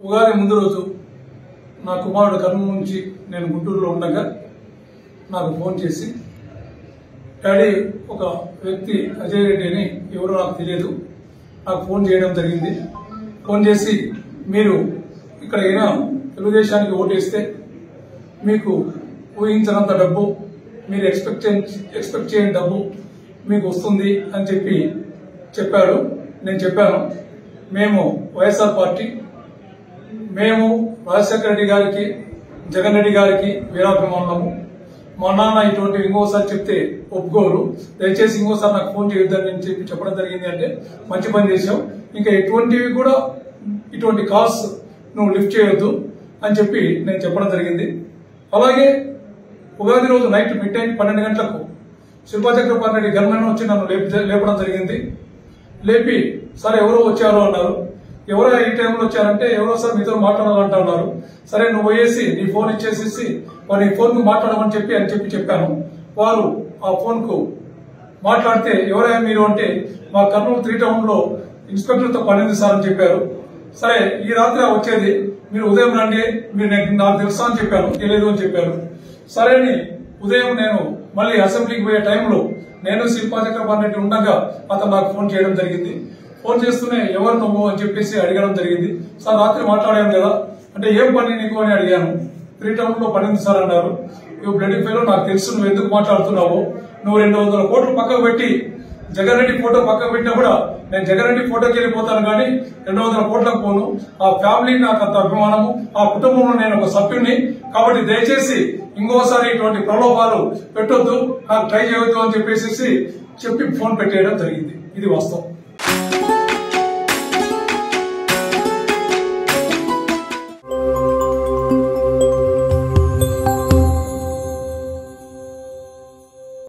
ఉగాది ముందు రోజు నా కుమారుడు కర్నూలు నుంచి నేను గుంటూరులో ఉండగా నాకు ఫోన్ చేసి డాడీ ఒక వ్యక్తి అజయ్ రెడ్డి అని ఎవరో నాకు తెలియదు. నాకు ఫోన్ చేయడం జరిగింది. ఫోన్ చేసి మీరు ఇక్కడ అయినా తెలుగుదేశానికి ఓటేస్తే మీకు ఊహించినంత డబ్బు మీరు ఎక్స్పెక్ట్ ఎక్స్పెక్ట్ చేయని డబ్బు మీకు వస్తుంది అని చెప్పి చెప్పాడు. నేను చెప్పాను. మేము వైఎస్ఆర్ పార్టీ మేము రాజశేఖర రెడ్డి గారికి జగన్ రెడ్డి గారికి వీరాభిమానులము. మా నాన్న ఇటువంటి ఇంకోసారి చెప్తే ఒప్పుకోరు. దయచేసి ఇంకోసారి నాకు ఫోన్ చేయొద్దని నేను చెప్పి చెప్పడం జరిగింది అంటే మంచి పని చేసాం ఇంకా ఎటువంటివి కూడా ఇటువంటి కాల్స్ నువ్వు లిఫ్ట్ చేయొద్దు అని చెప్పి నేను చెప్పడం జరిగింది. అలాగే ఉగాది రోజు నైట్ మిడ్ నైట్ పన్నెండు గంటలకు శిల్పాచక్రపాణి రెడ్డి గన్మెన్ వచ్చి నన్ను లేపడం జరిగింది. లేపి సార్ ఎవరో వచ్చారు అన్నారు. ఎవరో ఈ టైంలో వచ్చారంటే ఎవరో సార్ మీతో మాట్లాడాలంటున్నారు. సరే నువ్వు పోయేసి నీ ఫోన్ ఇచ్చేసేసి వారి ఫోన్కు మాట్లాడమని చెప్పి అని చెప్పి చెప్పాను. వారు ఆ ఫోన్కు మాట్లాడితే ఎవరైనా మీరు అంటే మా కర్నూలు త్రీ టౌన్లో ఇన్స్పెక్టర్తో పనింది సార్ అని చెప్పారు. సరే ఈ రాత్రి వచ్చేది మీరు ఉదయం రండి మీరు నాకు తెలుసా అని చెప్పాను తెలియదు అని చెప్పారు. సరే అని ఉదయం నేను మళ్ళీ అసెంబ్లీకి పోయే టైంలో నేను శిల్పా చక్రపాణి ఉండగా అతను నాకు ఫోన్ చేయడం జరిగింది. ఫోన్ చేస్తూనే ఎవరు నువ్వు అని చెప్పేసి అడగడం జరిగింది. సార్ రాత్రి మాట్లాడాను కదా. అంటే ఏం పని నీకు అని అడిగాను. త్రీ టౌన్లో పడింది సార్ అన్నారు. నువ్వు బ్లడ్ ఫెయిల్ నాకు తెలుసు నువ్వు ఎందుకు మాట్లాడుతున్నావు. నువ్వు రెండు వందల కోట్లు పక్కకు పెట్టి జగన్ రెడ్డి ఫోటో పక్కకు పెట్టినా కూడా నేను జగన్ రెడ్డి ఫోటోకి వెళ్ళిపోతాను కానీ రెండు వందల కోట్లకు పోను. ఆ ఫ్యామిలీ నాకు అంత అభిమానము. ఆ కుటుంబంలో నేను ఒక సభ్యుడిని కాబట్టి దయచేసి ఇంకోసారి ఇటువంటి ప్రలోభాలు పెట్టొద్దు. నాకు ట్రై చేయొద్దు అని చెప్పేసి చెప్పి ఫోన్ పెట్టేయడం జరిగింది. ఇది వాస్తవం.